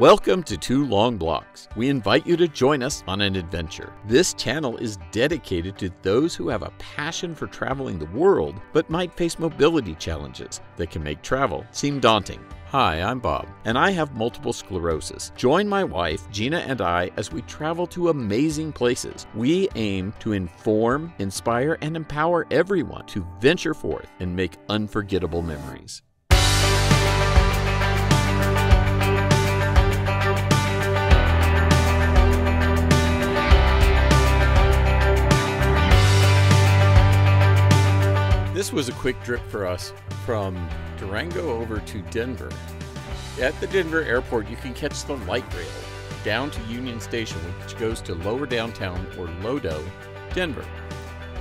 Welcome to Two Long Blocks. We invite you to join us on an adventure. This channel is dedicated to those who have a passion for traveling the world but might face mobility challenges that can make travel seem daunting. Hi, I'm Bob, and I have multiple sclerosis. Join my wife, Gina, and I as we travel to amazing places. We aim to inform, inspire, and empower everyone to venture forth and make unforgettable memories. This was a quick trip for us from Durango over to Denver. At the Denver airport, you can catch the light rail down to Union Station, which goes to lower downtown or Lodo, Denver.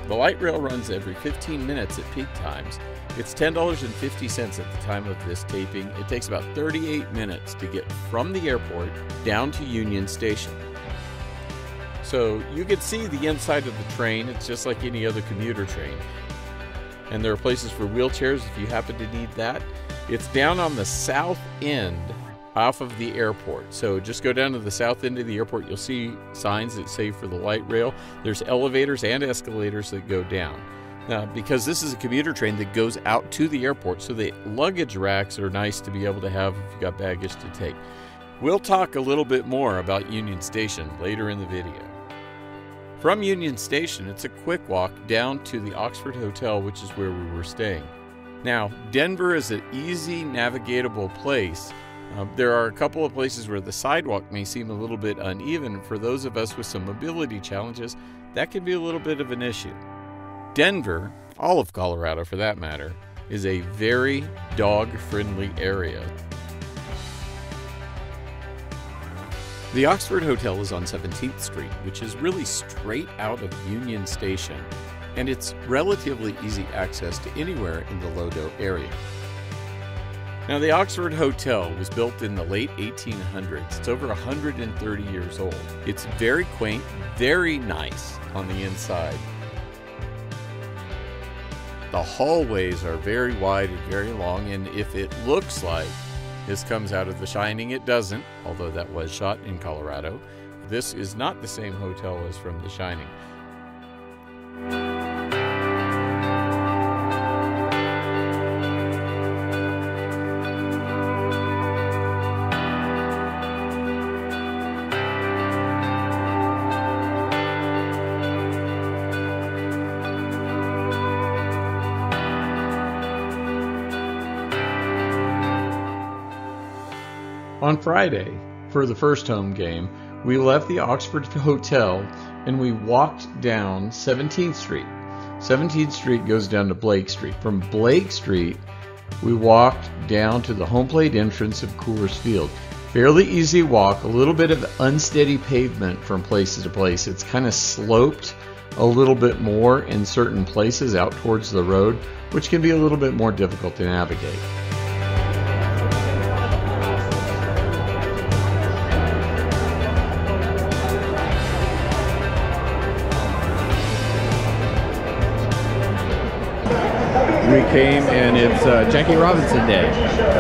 The light rail runs every 15 minutes at peak times. It's $10.50 at the time of this taping. It takes about 38 minutes to get from the airport down to Union Station. So you can see the inside of the train. It's just like any other commuter train and there are places for wheelchairs if you happen to need that. It's down on the south end off of the airport. So just go down to the south end of the airport. You'll see signs that say for the light rail. There's elevators and escalators that go down. Because this is a commuter train that goes out to the airport, so the luggage racks are nice to be able to have if you've got baggage to take. We'll talk a little bit more about Union Station later in the video. From Union Station, it's a quick walk down to the Oxford Hotel, which is where we were staying. Now, Denver is an easy, navigatable place. Uh, there are a couple of places where the sidewalk may seem a little bit uneven. For those of us with some mobility challenges, that can be a little bit of an issue. Denver, all of Colorado for that matter, is a very dog friendly area. The Oxford Hotel is on 17th Street, which is really straight out of Union Station, and it's relatively easy access to anywhere in the Lodo area. Now, the Oxford Hotel was built in the late 1800s. It's over 130 years old. It's very quaint, very nice on the inside. The hallways are very wide and very long, and if it looks like this comes out of The Shining. It doesn't, although that was shot in Colorado. This is not the same hotel as from The Shining. On Friday, for the first home game, we left the Oxford Hotel and we walked down 17th Street. 17th Street goes down to Blake Street. From Blake Street, we walked down to the home plate entrance of Coors Field. Fairly easy walk, a little bit of unsteady pavement from place to place. It's kind of sloped a little bit more in certain places out towards the road, which can be a little bit more difficult to navigate. We came and it's uh, Jackie Robinson Day.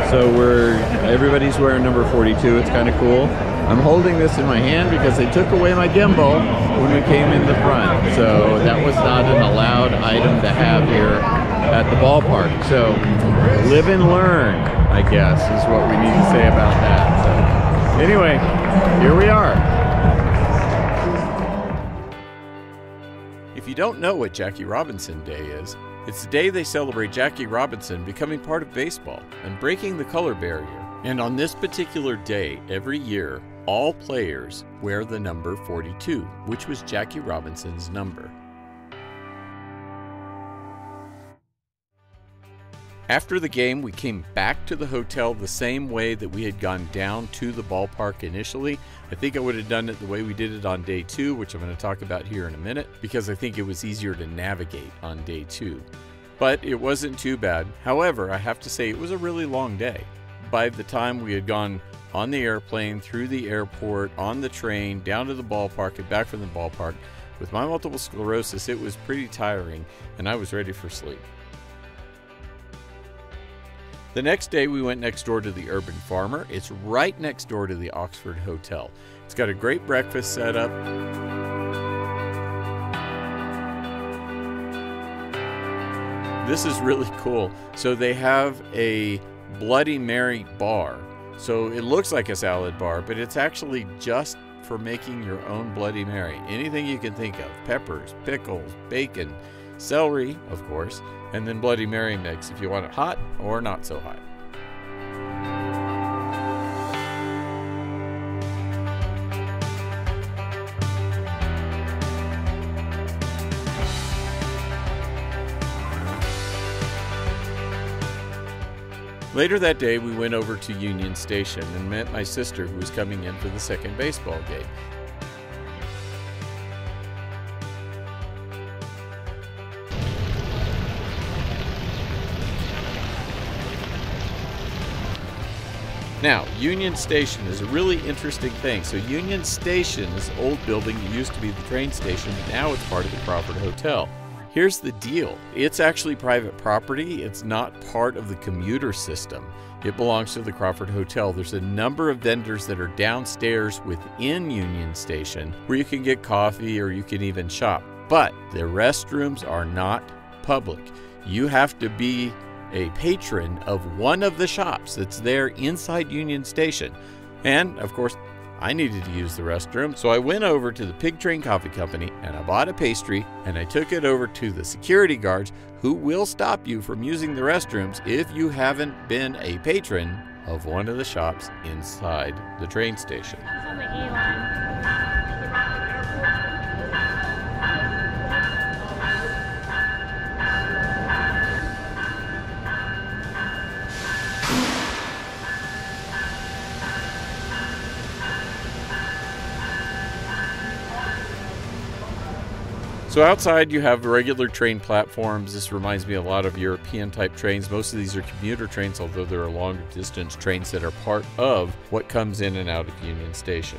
So we're everybody's wearing number 42. It's kind of cool. I'm holding this in my hand because they took away my gimbal when we came in the front. So that was not an allowed item to have here at the ballpark. So live and learn, I guess, is what we need to say about that. So anyway, here we are. If you don't know what Jackie Robinson Day is, it's the day they celebrate Jackie Robinson becoming part of baseball and breaking the color barrier. And on this particular day, every year, all players wear the number 42, which was Jackie Robinson's number. After the game, we came back to the hotel the same way that we had gone down to the ballpark initially. I think I would have done it the way we did it on day two, which I'm going to talk about here in a minute, because I think it was easier to navigate on day two. But it wasn't too bad. However, I have to say it was a really long day. By the time we had gone on the airplane, through the airport, on the train, down to the ballpark, and back from the ballpark, with my multiple sclerosis, it was pretty tiring, and I was ready for sleep. The next day, we went next door to the Urban Farmer. It's right next door to the Oxford Hotel. It's got a great breakfast setup. This is really cool. So they have a Bloody Mary bar. So it looks like a salad bar, but it's actually just for making your own Bloody Mary. Anything you can think of peppers, pickles, bacon, celery, of course, and then Bloody Mary mix if you want it hot or not so hot. Later that day, we went over to Union Station and met my sister who was coming in for the second baseball game. Now, Union Station is a really interesting thing. So, Union Station is an old building that used to be the train station, but now it's part of the Crawford Hotel. Here's the deal it's actually private property, it's not part of the commuter system. It belongs to the Crawford Hotel. There's a number of vendors that are downstairs within Union Station where you can get coffee or you can even shop. But the restrooms are not public. You have to be a patron of one of the shops that's there inside Union Station. And of course, I needed to use the restroom, so I went over to the Pigtrain Coffee Company and I bought a pastry and I took it over to the security guards who will stop you from using the restrooms if you haven't been a patron of one of the shops inside the train station. So outside you have regular train platforms. This reminds me a lot of European type trains. Most of these are commuter trains, although there are longer distance trains that are part of what comes in and out of Union Station.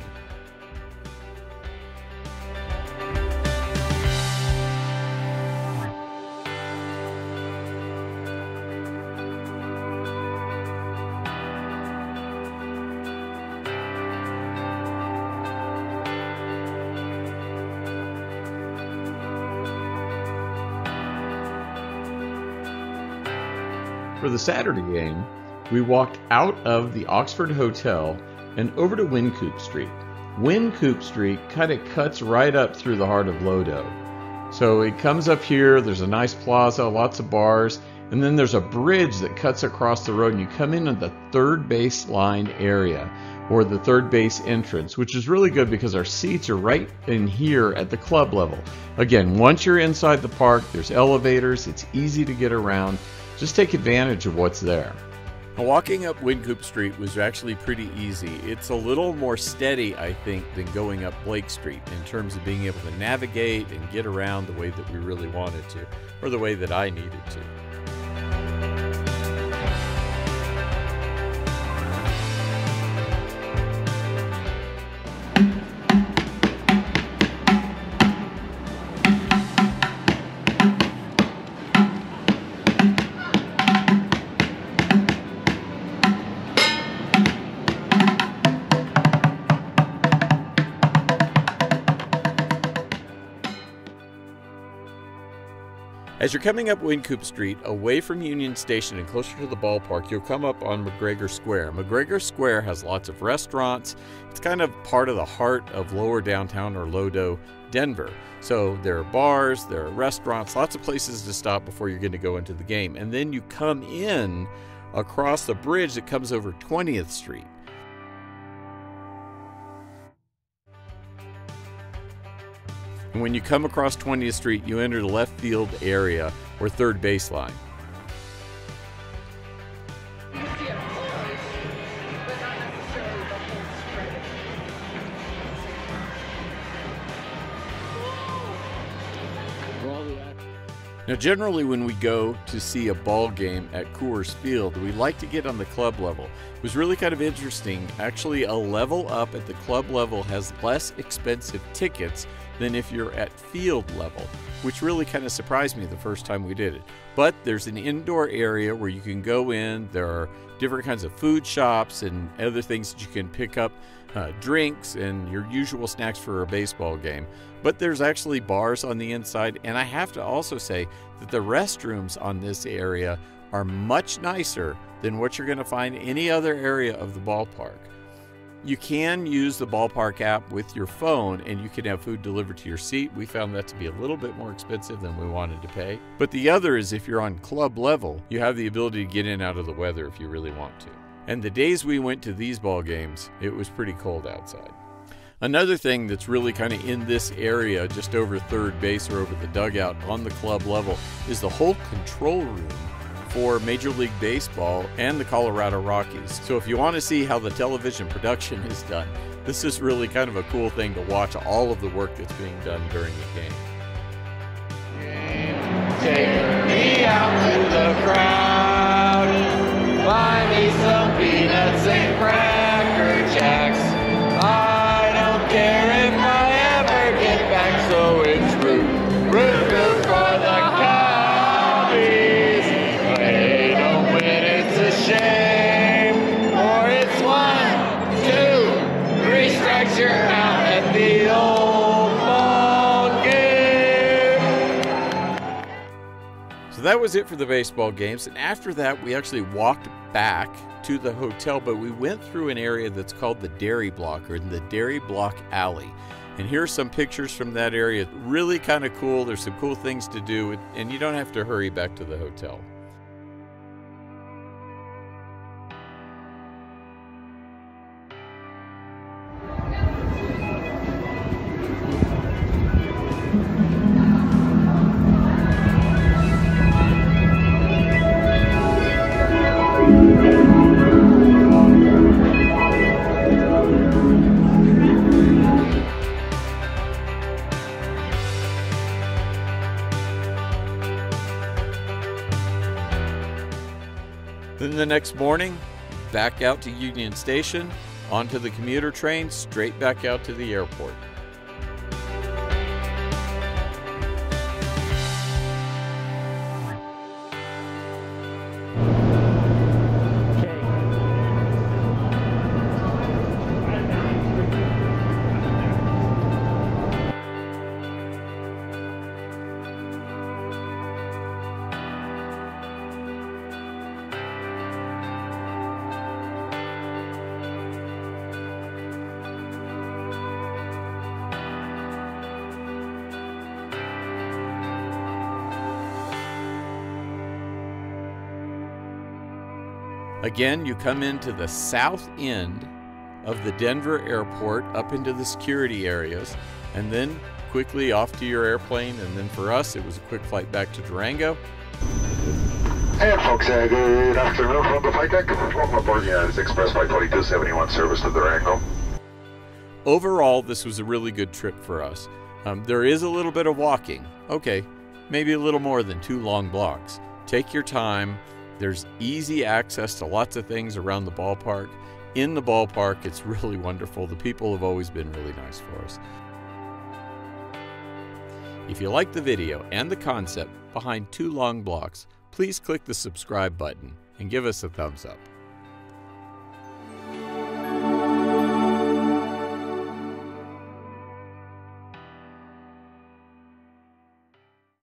For the Saturday game, we walked out of the Oxford Hotel and over to Wynkoop Street. Wynkoop Street kind of cuts right up through the heart of Lodo. So it comes up here, there's a nice plaza, lots of bars, and then there's a bridge that cuts across the road, and you come into the third base line area or the third base entrance, which is really good because our seats are right in here at the club level. Again, once you're inside the park, there's elevators, it's easy to get around, just take advantage of what's there. Walking up Wynkoop Street was actually pretty easy. It's a little more steady, I think, than going up Blake Street in terms of being able to navigate and get around the way that we really wanted to, or the way that I needed to. As you're coming up Wynkoop Street, away from Union Station and closer to the ballpark, you'll come up on McGregor Square. McGregor Square has lots of restaurants. It's kind of part of the heart of lower downtown or Lodo, Denver. So there are bars, there are restaurants, lots of places to stop before you're going to go into the game. And then you come in across the bridge that comes over 20th Street. And when you come across 20th Street, you enter the left field area or third baseline. Now, generally, when we go to see a ball game at Coors Field, we like to get on the club level. It was really kind of interesting. Actually, a level up at the club level has less expensive tickets than if you're at field level, which really kind of surprised me the first time we did it. But there's an indoor area where you can go in. There are different kinds of food shops and other things that you can pick up uh, drinks and your usual snacks for a baseball game. But there's actually bars on the inside, and I have to also say that the restrooms on this area are much nicer than what you're going to find any other area of the ballpark. You can use the ballpark app with your phone and you can have food delivered to your seat. We found that to be a little bit more expensive than we wanted to pay. But the other is if you're on club level, you have the ability to get in out of the weather if you really want to. And the days we went to these ball games, it was pretty cold outside. Another thing that's really kind of in this area, just over third base or over the dugout on the club level, is the whole control room for Major League Baseball and the Colorado Rockies. So if you want to see how the television production is done, this is really kind of a cool thing to watch all of the work that's being done during the game. Take me out the crowd, that was it for the baseball games. And after that, we actually walked back to the hotel, but we went through an area that's called the Dairy Block or the Dairy Block Alley. And here are some pictures from that area. Really kind of cool. There's some cool things to do, and you don't have to hurry back to the hotel. Then the next morning, back out to Union Station, onto the commuter train, straight back out to the airport. Again, you come into the south end of the Denver airport up into the security areas, and then quickly off to your airplane. And then for us, it was a quick flight back to Durango. And folks, uh, good afternoon from the flight deck. Welcome aboard United Express Flight 2271 service to Durango. Overall, this was a really good trip for us. Um, there is a little bit of walking. Okay, maybe a little more than two long blocks. Take your time. There's easy access to lots of things around the ballpark. In the ballpark, it's really wonderful. The people have always been really nice for us. If you like the video and the concept behind two long blocks, please click the subscribe button and give us a thumbs up.